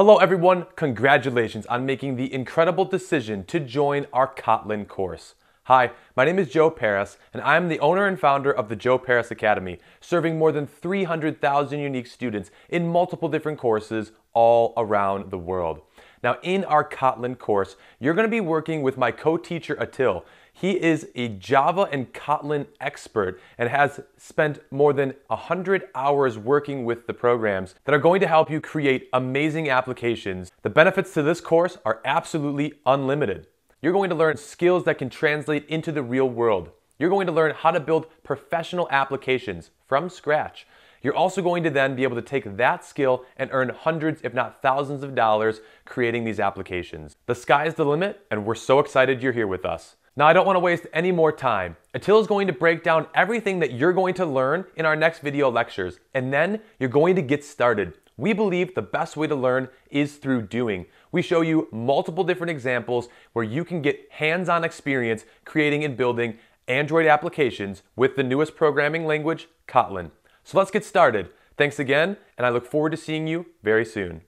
Hello everyone, congratulations on making the incredible decision to join our Kotlin course. Hi, my name is Joe Parys, and I am the owner and founder of the Joe Parys Academy, serving more than 300,000 unique students in multiple different courses all around the world. Now, in our Kotlin course, you're going to be working with my co-teacher Atil. He is a Java and Kotlin expert and has spent more than 100 hours working with the programs that are going to help you create amazing applications. The benefits to this course are absolutely unlimited. You're going to learn skills that can translate into the real world. You're going to learn how to build professional applications from scratch. You're also going to then be able to take that skill and earn hundreds, if not thousands of dollars creating these applications. The sky's the limit, and we're so excited you're here with us. Now, I don't want to waste any more time. Atil is going to break down everything that you're going to learn in our next video lectures, and then you're going to get started. We believe the best way to learn is through doing. We show you multiple different examples where you can get hands on experience creating and building Android applications with the newest programming language, Kotlin. So let's get started. Thanks again, and I look forward to seeing you very soon.